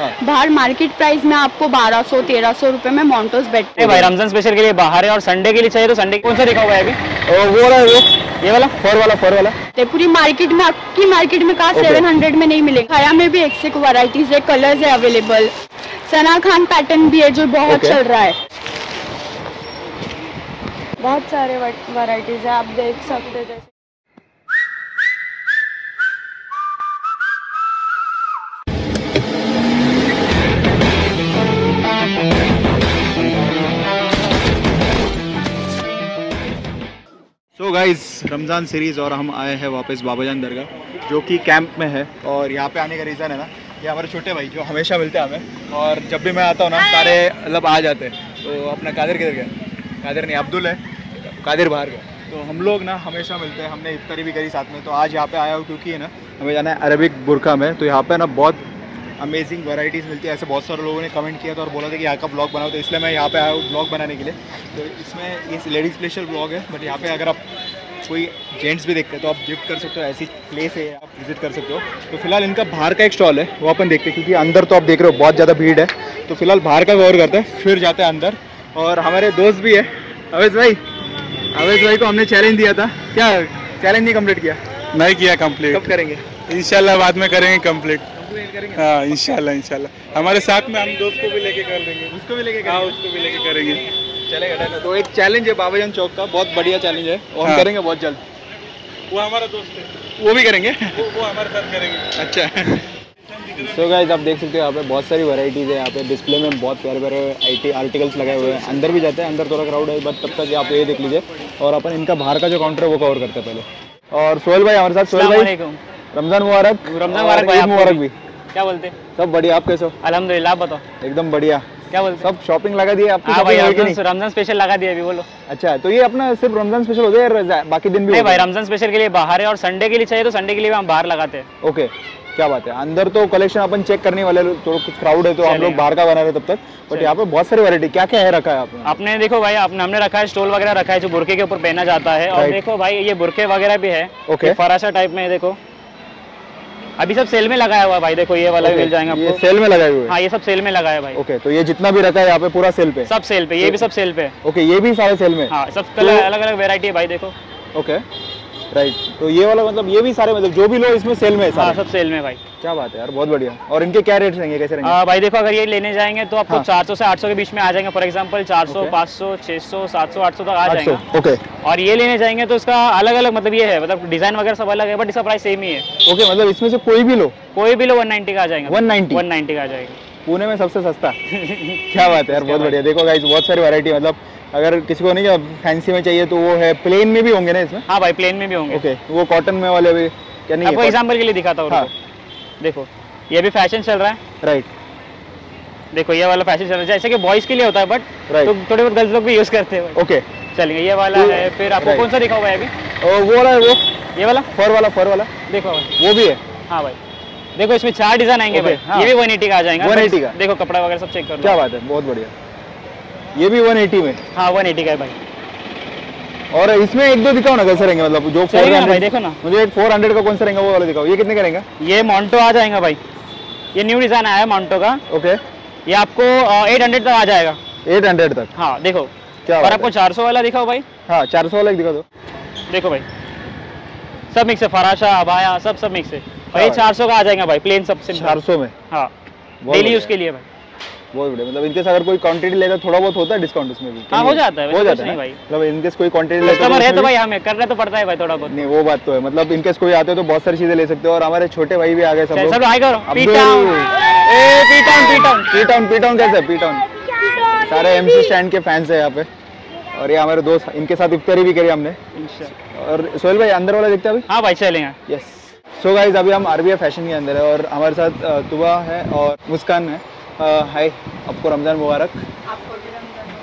हाँ। बाहर market price में आपको 1200 1300 रुपए में मोन्टोस नहीं बैठते भाई रमज़ान स्पेशल के लिए बाहर है और संडे के लिए चाहिए तो संडे कौन सा दिखा हुआ है अभी? वो रहा है वो। ये वाला? फोर वाला फोर वाला। पूरी मार्केट में आपकी मार्केट में कहा सेवन हंड्रेड में नहीं मिलेगा? खाया में भी एक से एक वराइटीज है कलर्स है अवेलेबल सना खान पैटर्न भी है जो बहुत चल रहा है। बहुत सारे वराइटीज है आप देख सकते हैं गाइस रमज़ान सीरीज़ और हम आए हैं वापस बाबा जान दरगाह जो कि कैंप में है और यहाँ पे आने का रीज़न है ना ये हमारे छोटे भाई जो हमेशा मिलते हैं हमें और जब भी मैं आता हूँ ना सारे मतलब आ जाते हैं। तो अपना कादिर किधर गया? कादिर नहीं अब्दुल है। कादिर बाहर गया। तो हम लोग ना हमेशा मिलते हैं हमने इफ्तारी भी करी साथ में। तो आज यहाँ पे आया हूँ क्योंकि है ना हमें जाना है अरबिक बुरखा में। तो यहाँ पे ना बहुत अमेजिंग वैरायटीज़ मिलती है। ऐसे बहुत सारे लोगों ने कमेंट किया था और बोला था कि यहाँ का ब्लॉग बनाओ तो इसलिए मैं यहाँ पे आया हूँ ब्लॉग बनाने के लिए। तो इसमें ये लेडीज़ स्पेशल ब्लॉग है बट यहाँ पे अगर आप कोई जेंट्स भी देखते हैं तो आप गिफ्ट कर सकते हो ऐसी प्लेस है आप विज़िट कर सकते हो। तो फ़िलहाल इनका बाहर का एक स्टॉल है वो अपन देखते हैं क्योंकि अंदर तो आप देख रहे हो बहुत ज़्यादा भीड़ है। तो फ़िलहाल बाहर का कवर करते हैं फिर जाते हैं अंदर। और हमारे दोस्त भी है अवेश भाई। अवेश भाई को हमने चैलेंज दिया था। क्या चैलेंज नहीं कंप्लीट किया? नहीं किया कंप्लीट कब करेंगे? इंशाल्लाह बाद में करेंगे कंप्लीट करेंगे हाँ इंशाल्लाह इंशाल्लाह। हमारे साथ में हम दोस्त को भी लेके कर लेंगे उसको भी लेके हाँ उसको भी लेके करेंगे। चलेगा तो एक चैलेंज है बाबाजान चौक का बहुत बढ़िया चैलेंज है और हम हाँ। करेंगे बहुत जल्द। वो हमारा दोस्त है। वो भी करेंगे? वो वो हमारे साथ करेंगे। अच्छा। सो गाइज़ आप देख सकते हो यहाँ पे बहुत सारी वैरायटीज़ है यहाँ पे डिस्प्ले में बहुत प्यारे प्यारे आई आर्टिकल्स लगाए हुए हैं। अंदर भी जाते हैं अंदर थोड़ा क्राउड है बट तब तक आप ये देख लीजिए। और अपन इनका बाहर का जो काउंटर है वो कवर करते हैं पहले। और सोहेल भाई हमारे साथ सोहेल भाई। रमज़ान मुबारक रमज़ान मुबारक भाई मुबारक भी। क्या बोलते? सब बढ़िया आप कैसे हो? अल्हम्दुलिल्लाह आप बताओ। एकदम बढ़िया। क्या बोलते? सब शॉपिंग लगा दिए आपकी हाँ भाई शॉपिंग रमज़ान स्पेशल लगा दिया अभी बोलो। अच्छा तो ये अपना सिर्फ़ रमज़ान स्पेशल हो गया या बाकी दिन भी नहीं भाई रमज़ान स्पेशल के लिए बाहर है और संडे के लिए चाहिए तो संडे के लिए हम बाहर लगाते हैं। ओके क्या बात है। अंदर तो कलेक्शन अपन चेक करने वाले थोड़ा कुछ क्राउड है तो हम लोग बाहर का बना रहे तब तक। बट यहाँ पे बहुत सारी वैरायटी क्या क्या है रखा है आपने? आपने देखो भाई आपने हमने रखा है स्टोल वगैरह रखा है जो बुरके के ऊपर पहना जाता है। और देखो भाई ये बुरके वगैरह भी है. फराशा टाइप में है देखो। अभी सब सेल में लगाया हुआ है भाई देखो ये वाला भी मिल जाएगा ये आपको। सेल में लगाए हुए हैं? ये सब सेल में लगाया है भाई। ओके तो ये जितना भी रखा है यहाँ पे पूरा सेल पे? सब सेल पे ये भी सब सेल पे। ओके ये भी सारे सेल में? हाँ सब कलर अलग अलग वेरायटी है भाई देखो। ओके राइट तो ये वाला मतलब ये भी सारे मतलब जो भी लो इसमें सेल में है हाँ सब सेल में भाई। क्या बात है यार बहुत बढ़िया। और इनके क्या रेट्स रहेंगे कैसे रहेंगे? आ, भाई देखो अगर ये लेने जाएँगे तो आपको हाँ। 400 से 800 के बीच में आ जाएँगे। For example 400 Okay. 500 600 700 800 तक आ जाएगा। ओके और ये लेने जाएँगे तो इसका अलग अलग मतलब ये है मतलब डिज़ाइन वगैरह सब अलग है बट इसका प्राइस सेम ही है। ओके मतलब इसमें से कोई भी लो। कोई भी लो 190 का आ जाएगा। 190 190 का आ जाएगा। पुणे में सबसे सस्ता। क्या बात है यार बहुत बढ़िया। देखो गाइस बहुत सारी वैरायटी मतलब अगर किसी को नहीं फैंसी में चाहिए तो वो है प्लेन में भी होंगे ना इसमें? हाँ भाई प्लेन में भी होंगे। ओके वो कॉटन में वाले भी क्या नहीं आपको है एग्ज़ाम्पल के लिए दिखाता हूँ हाँ। देखो ये भी फ़ैशन चल रहा है। राइट देखो ये वाला फ़ैशन चल रहा है। जैसे कि बॉयज़ के लिए होता है बट. तो थोड़े बहुत गर्ल्स लोग भी यूज़ करते हैं ओके चलेंगे ये वाला तो- है फिर आपको कौन सा दिखा हुआ है अभी वो वाला है वो? ये वाला? फर वाला फर वाला। देखो भाई। वो भी है। हाँ भाई। देखो इसमें चार डिज़ाइन आएँगे भाई। हाँ। ये भी 180 का आ जाएगा। 180 का। देखो कपड़ा वगैरह सब चेक कर क्या बात है बहुत बढ़िया। ये भी 180 में? हाँ 180 का है भाई। और इसमें एक दो दिखाओ ना कैसे रहेंगे? मतलब जो 400 भाई देखो ना। मुझे फोर हंड्रेड का कौन सा रहेगा वो वाला दिखाओ। ये कितने का रहेगा? ये मॉन्टो आ जाएगा भाई। ये न्यू डिज़ाइन आया है मॉन्टो का। ओके ये आपको एट हंड्रेड तक आ जाएगा। एट हंड्रेड तक? हाँ देखो। क्या और आपको है। 400 वाला दिखाओ भाई। हाँ चार सौ वाला एक दिखा दो। देखो भाई। सब मिक्स है फराशा अबाया सब सब मिक्स है। ये हाँ। 400 का आ जाएगा भाई प्लेन सब चार सौ में? हाँ। डेली यूज़ के लिए भाई। बहुत बढ़िया। मतलब इनके अगर कोई क्वांटिटी लेगा थोड़ा बहुत होता है डिस्काउंट उसमें भी। हाँ, हो जाता है, हो जाता है भाई। मतलब इनकेस कोई क्वांटिटी लेगा कस्टमर है तो भाई हमें करना तो पड़ता है भाई थोड़ा बहुत। नहीं वो बात तो है। मतलब इनकेस कोई आते हो तो बहुत सारी चीज़ें ले सकते हो और हमारे छोटे भाई भी आ गए सब लोग। सब हाई करो। P Abdul. A P town P town P town P town कैसे पी टाउन सारे एमसी स्टैंड के फैंस है यहाँ पे। और ये हमारे दोस्त इनके साथ इफ्तारी भी करी हमने। और सोहेल भाई अंदर वाला देखते हैं अभी? हाँ भाई चलेंगे यस सो गाइज़ अभी हम आरबीआई फ़ैशन के अंदर है और हमारे साथ तुबा है और मुस्कान है। हाय आपको रमज़ान मुबारक.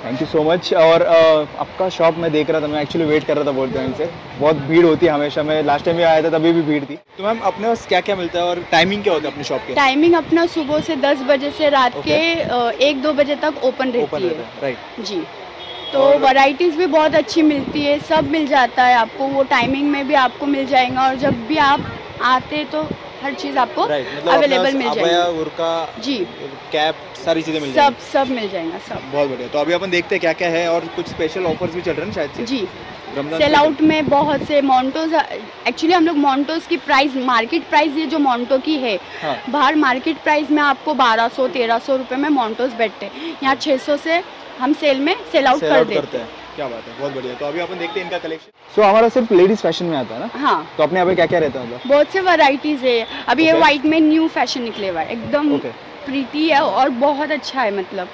थैंक यू सो मच और अ, आपका शॉप मैं देख रहा था मैं एक्चुअली वेट कर रहा था बोलते हैं इनसे बहुत भीड़ होती है हमेशा मैं लास्ट टाइम भी आया था तभी भी भीड़ थी. तो मैम अपने पास क्या क्या मिलता है और टाइमिंग क्या होता है अपने शॉप के? टाइमिंग अपना सुबह से 10 बजे से रात Okay. के अ, एक दो बजे तक ओपन रहती है. राइट जी. तो वैरायटीज़ भी बहुत अच्छी मिलती है सब मिल जाता है आपको वो टाइमिंग में भी आपको मिल जाएगा और जब भी आप आते तो हर चीज़ आपको मतलब अवेलेबल मिल जाएगी। जी। कैप सारी चीज़ें मिल सब सब मिल जाएगा सब। बहुत बढ़िया। तो अभी अपन देखते हैं क्या क्या है और कुछ स्पेशल ऑफर्स भी चल रहे हैं शायद से। जी। सेल आउट में बहुत से मोन्टोज एक्चुअली हम लोग मोन्टोज की प्राइस मार्केट प्राइस ये जो मोन्टो की है हाँ। बाहर मार्केट प्राइस में आपको 1200 1300 रुपए में मोन्टोज बैठते हैं। यहाँ 600 से हम सेल में सेल आउट कर देते हैं। क्या बात है बहुत बढ़िया। तो अभी अपन देखते हैं इनका कलेक्शन सो so, हमारा सिर्फ़ लेडीज़ फ़ैशन में आता है ना? हाँ। तो अपने यहाँ पे क्या क्या रहता है मतलब बहुत से वैरायटीज है। अभी okay. ये Okay. वाइट में न्यू फ़ैशन निकले हुआ है। एकदम Okay. प्रीति है और बहुत अच्छा है मतलब।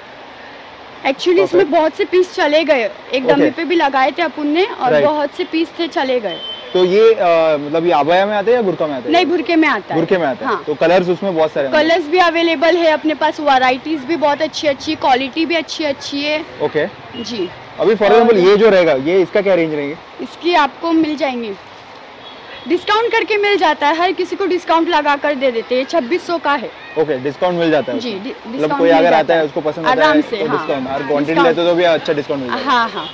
Actually Okay. इसमें बहुत से पीस चले गए। एक डमी Okay. पे भी लगाए थे अपन ने और Right. बहुत से पीस थे चले गए। तो ये अ, मतलब ये आबाया में आते हैं या बुरका में आते हैं? नहीं बुरके में आता है। बुरके में आते हैं। हाँ। तो कलर्स उसमें बहुत सारे हैं। कलर्स भी अवेलेबल है अपने पास। वैरायटीज भी बहुत अच्छी अच्छी क्वालिटी भी अच्छी अच्छी है। ओके जी। अभी फॉर एग्जांपल ये जो रहेगा ये इसका क्या रेंज रहेंगे? इसकी आपको मिल जाएँगी। डिस्काउंट करके मिल जाता है हर किसी को डिस्काउंट लगा कर दे देते हैं छब्बीस सौ का है। ओके डिस्काउंट मिल जाता है जी मतलब कोई अगर आता है उसको पसंद आता आराम है से तो डिस्काउंट और क्वांटिटी लेते तो भी अच्छा डिस्काउंट मिल हाँ। हाँ।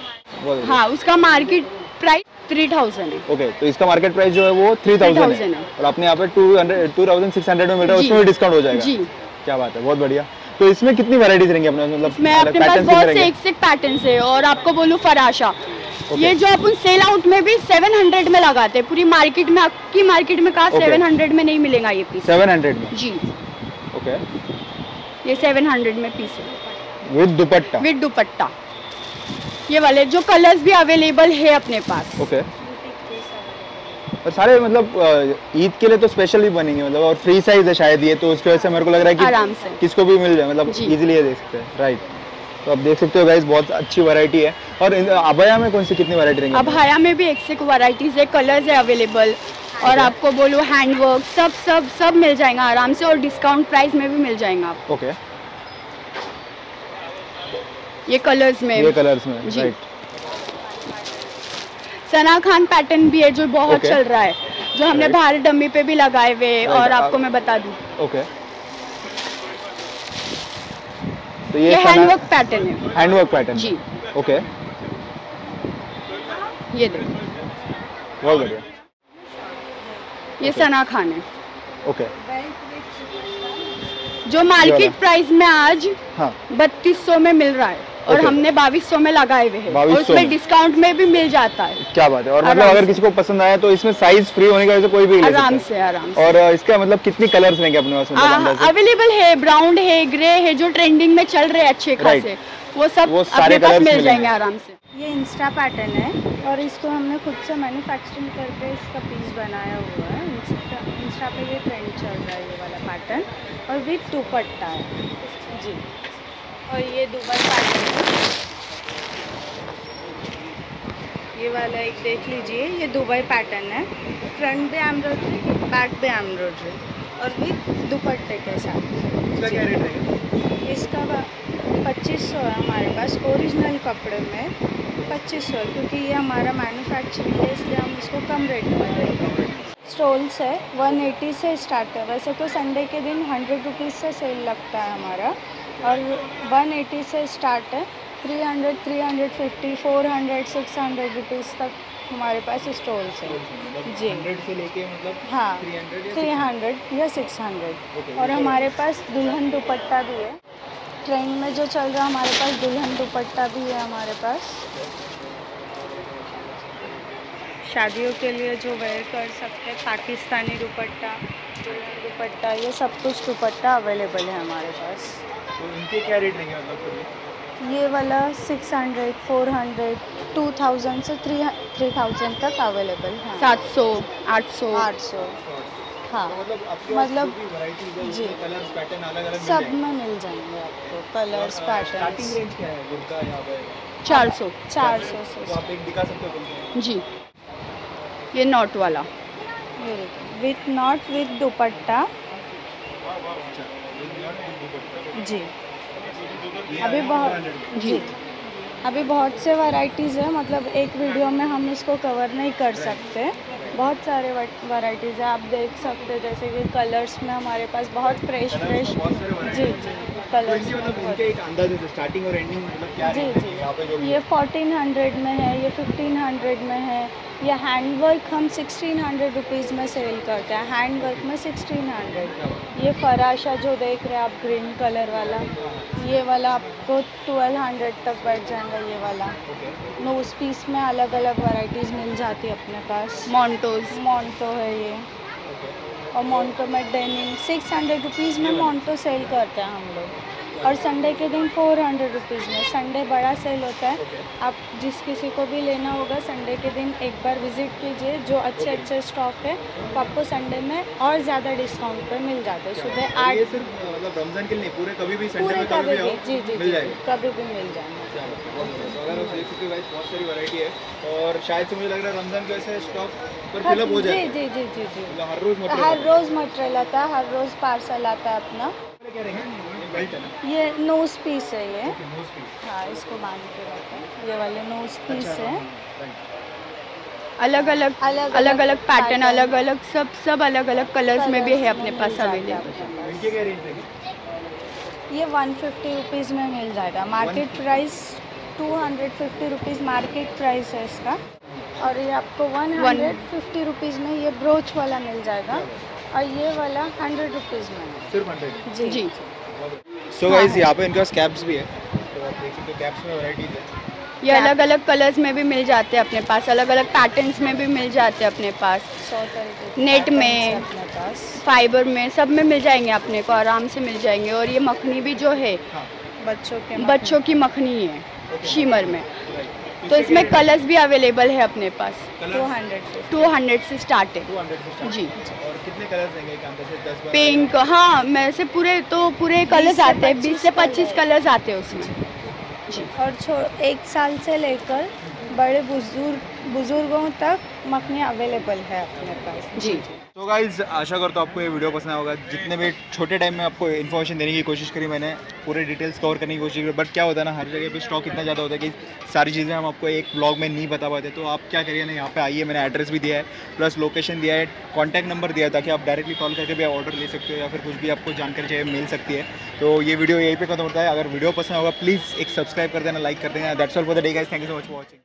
हाँ। उसका मार्केट प्राइस थ्री थाउज़ेंड है। ओके तो इसका मार्केट प्राइस जो है वो थ्री थाउज़ेंड 3,000 है है। और अपने यहाँ पे two hundred two thousand six hundred में मिल रहा है उसमें भी डिस्काउंट हो जाएगा। जी। क्या बात है बहुत बढ़िया। तो इसमें कितनी वैरायटीज रहेंगी अपने मतलब मैं अपने पास बहुत से एक से एक पैटर्न है और आपको बोलूँ फराशा। Okay. ये जो अपन सेल आउट में भी 700 में लगाते हैं पूरी मार्केट में आपकी मार्केट में कहा Okay. 700 में नहीं मिलेगा ये पीस 700 में? जी। ओके ये 700 में पीस है। विद दुपट्टा? विद दुपट्टा। ये वाले जो कलर्स भी अवेलेबल है अपने पास। ओके और सारे मतलब ईद के लिए तो स्पेशल भी बनेंगे मतलब और फ्री साइज़ है शायद ये तो उसकी वजह से मेरे को लग रहा है कि आराम से। किसको भी मिल जाए मतलब इजीली ये देख सकते हैं राइट तो आप देख सकते हो गाइस बहुत अच्छी वैरायटी है। और अबाया में कौन सी कितनी वैरायटी रहेंगी? अब हाया में भी एक से एक वैरायटीज है कलर्स है अवेलेबल और आपको बोलो हैंडवर्क सब सब सब मिल जाएगा आराम से और डिस्काउंट प्राइस में भी मिल जाएगा आपको। ओके ये कलर्स में। ये कलर्स में राइट सना खान पैटर्न भी है जो बहुत Okay. चल रहा है जो हमने Right. बाहर डम्मी पे भी लगाए हुए Right. और आपको मैं बता दूँ। ओके तो ये ये हैंडवर्क पैटर्न है। हैंडवर्क पैटर्न जी। ओके ये देखो। बहुत बढ़िया। ये सना खान है। ओके जो मार्केट प्राइस में आज हाँ। बत्तीस सौ में मिल रहा है। और Okay. हमने बाईस सौ में लगाए हुए हैं। और 2200 उसमें डिस्काउंट में भी मिल जाता है। क्या बात है। और मतलब अगर किसी को पसंद आया तो इसमें साइज़ फ्री होने की वजह से कोई भी आराम से आराम से। और इसका मतलब कितनी कलर्स रहेंगे अपने पास अवेलेबल है ब्राउन है ग्रे है जो ट्रेंडिंग में चल रहे हैं अच्छे. खासे वो सब वो सारे अपने पास मिल। जाएँगे आराम से। ये इंस्टा पैटर्न है और इसको हमने खुद से मैन्युफैक्चरिंग करके इसका पीस बनाया हुआ है। इंस्टा इंस्टा पे ये ट्रेंड चल रहा है ये वाला पैटर्न और विथ दुपट्टा है। जी। और ये दुबई पैटर्न है ये वाला एक देख लीजिए ये दुबई पैटर्न है। फ्रंट पे एम्ब्रॉयडरी बैक पे एम्ब्रॉयडरी और विथ दुपट्टे के साथ। इसका पच्चीस सौ है हमारे पास। ओरिजिनल कपड़े में पच्चीस सौ क्योंकि ये हमारा मैन्युफैक्चरिंग है इसलिए हम इसको कम रेट में देते हैं। स्टोल्स है 180 से स्टार्ट है। वैसे तो संडे के दिन हंड्रेड रुपीज़ से सेल लगता है हमारा। और 180 से स्टार्ट है। 300, 350, 400, 600 रुपीज़ तक हमारे पास स्टोल्स है। जी। 100 से लेके मतलब हाँ 300 या थ्री हंड्रेड या सिक्स हंड्रेड और हमारे पास दुल्हन दुपट्टा भी है। ट्रेंड में जो चल रहा है हमारे पास दुल्हन दुपट्टा भी है हमारे पास। शादियों के लिए जो वेयर कर सकते हैं पाकिस्तानी दुपट्टा दुल्हन दुपट्टा ये सब कुछ दुपट्टा अवेलेबल है हमारे पास। तो इनके क्या रेट रहेंगे मतलब? ये वाला 600, 400, 2000 से 3 3000 तक अवेलेबल है। सात सौ आठ सौ। आठ सौ। हाँ। तो मतलब मतलब- जो है। कलर्स पैटर्न अलग अलग सब में मिल जाएँगे आपको कलर्स स्टार्टिंग पैटर्न्स रेंज क्या है? बुर्का यहाँ पे। चार सौ। चार सौ से तो आप एक दिखा सकते हो जी। ये नॉट वाला। ये विथ नॉट विथ दुपट्टा। जी। अभी बहुत जी। अभी बहुत से वैरायटीज़ है मतलब एक वीडियो में हम इसको कवर नहीं कर सकते। बहुत सारे वैरायटीज़ है आप देख सकते हैं जैसे कि कलर्स में हमारे पास बहुत फ्रेश फ्रेश जी जी कलर्स मतलब में इनके एक अंदाज है स्टार्टिंग और एंडिंग मतलब जी, जी। ये फोर्टीन जो 1400 में है ये 1500 में है ये हैंडवर्क हम 1600 रुपीज़ में सेल करते हैं हैंडवर्क में 1600 ये फराशा जो देख रहे हैं आप ग्रीन कलर वाला ये वाला आपको 1200 तक बैठ जाएगा ये वाला। नोज़ पीस में अलग अलग वैरायटीज़ मिल जाती है अपने पास। मॉन्टोज मॉन्टो है ये। और मॉन्टो में डेनिम सिक्स हंड्रेड रुपीज़ में मॉन्टो सेल करते हैं हम लोग। और संडे के दिन फोर हंड्रेड रुपीज़ में। संडे बड़ा सेल होता है। आप जिस किसी को भी लेना होगा संडे के दिन एक बार विज़िट कीजिए जो अच्छे अच्छे स्टॉक है तो आपको संडे में और ज़्यादा डिस्काउंट पर मिल जाते हैं। सुबह और आठ मतलब रमज़ान के लिए पूरे कभी भी संडे में कभी भी जी जी मिल कभी भी मिल जाएँगे। तो अगर आप देख सकते हो बहुत सारी वैरायटी है। और शायद से मुझे लग रहा है रमज़ान की वजह से स्टॉक पर फिलअप हो जाए। जी जी जी जी मतलब हर रोज हर रोज़ मटेरियल आता है हर रोज़ पार्सल आता है अपना। क्या रहेंगे? बेल्ट है ना? ये नोज़ पीस है ये। हाँ इसको बाँध के रखते हैं ये वाले नोज़ पीस अच्छा है। अलग अलग अलग- अलग अलग पैटर्न अलग अलग सब सब अलग अलग कलर्स में भी है अपने पास अवेलेबल ये वन फिफ्टी रुपीज़ में मिल जाएगा। Market price two hundred fifty rupees market price है इसका। और ये आपको वन हंड्रेड फिफ्टी रुपीज़ में ये ब्रोच वाला मिल जाएगा। और ये वाला हंड्रेड रुपीज़ में। सिर्फ़ हंड्रेड जी। जी। सो गाइस यहाँ पे इनके पास कैप्स भी है। तो आप देख सकते हो कैप्स में वैराइटीज है। ये अलग अलग कलर्स में भी मिल जाते हैं अपने पास। अलग अलग पैटर्न्स में भी मिल जाते हैं अपने पास। नेट में। फाइबर में सब में मिल जाएँगे अपने को आराम से मिल जाएँगे। और ये मखनी भी जो है हाँ बच्चों के बच्चों की मखनी है. शीमर में. तो इसमें कलर्स भी अवेलेबल है अपने पास। टू हंड्रेड टू हंड्रेड से स्टार्ट है। जी। और कितने कलर्स बारह पिंक हाँ मैं से पूरे तो पूरे कलर्स आते हैं। बीस से पच्चीस कलर्स आते हैं उसमें। जी। और छो एक साल से लेकर बड़े बुज़ुर्ग बुज़ुर्गों तक मखनी अवेलेबल है अपने पास। जी। तो गाइज़ आशा करता हूँ आपको ये वीडियो पसंद होगा। जितने भी छोटे टाइम में आपको इन्फॉर्मेशन देने की कोशिश करी मैंने, पूरे डिटेल्स कवर करने की कोशिश करी। बट क्या होता है ना, हर जगह पे स्टॉक इतना ज़्यादा होता है कि सारी चीज़ें हम आपको एक ब्लॉग में नहीं बता पाते। तो आप क्या करिए ना, यहाँ पे आइए, मैंने एड्रेस भी दिया है प्लस लोकेशन दिया है कॉन्टैक्ट नंबर दिया ताकि आप डायरेक्टली कॉल करके भी ऑर्डर ले सकते हो या फिर कुछ भी आपको जानकारी चाहिए, मिल सकती है। तो ये वीडियो यहीं पे खत्म होता है। अगर वीडियो पसंद होगा प्लीज़ एक सब्सक्राइब कर देना लाइक कर देना। That's all for the day guys thank you so much watching